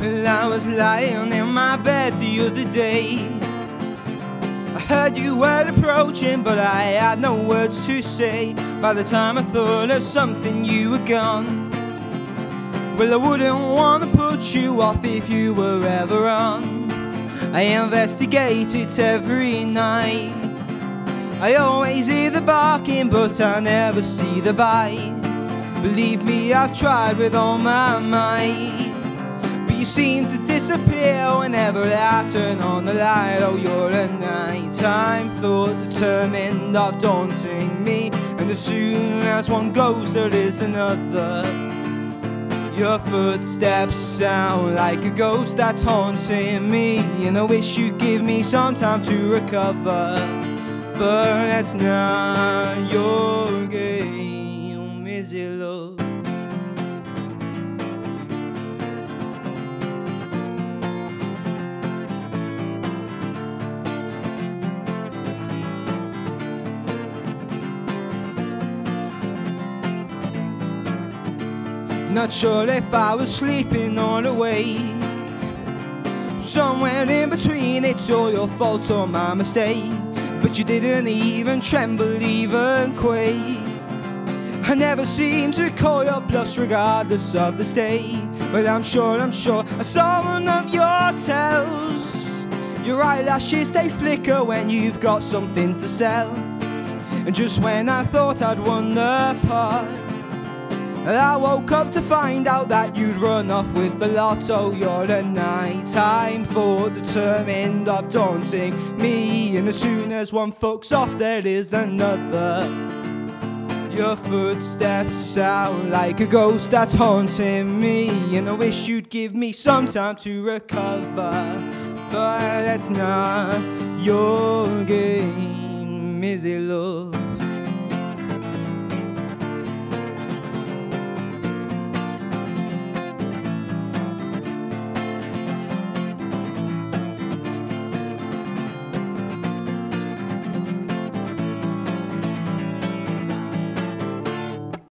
Well, I was lying in my bed the other day. I heard you were approaching, but I had no words to say. By the time I thought of something, you were gone. Well, I wouldn't want to put you off if you were ever on. I investigate it every night. I always hear the barking, but I never see the bite. Believe me, I've tried with all my might. Seem to disappear whenever I turn on the light. Oh, you're a nighttime thought, determined of daunting me. And as soon as one goes, there is another. Your footsteps sound like a ghost that's haunting me. And I wish you'd give me some time to recover. But that's not your game, is it, love? Not sure if I was sleeping or awake. Somewhere in between, it's all your fault or my mistake. But you didn't even tremble, even quake. I never seem to call your bluffs regardless of the state. But I'm sure, I'm sure I saw one of your tells. Your eyelashes, they flicker when you've got something to sell. And just when I thought I'd won the pot, I woke up to find out that you'd run off with the lotto. You're a nighttime thought, determined of daunting me. And as soon as one fucks off, there is another. Your footsteps sound like a ghost that's haunting me. And I wish you'd give me some time to recover. But that's not your game, is it, love?